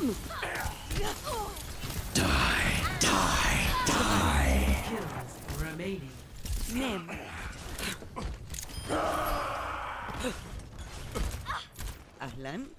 Die, die, die. Kills remaining. Nim. Ahlan.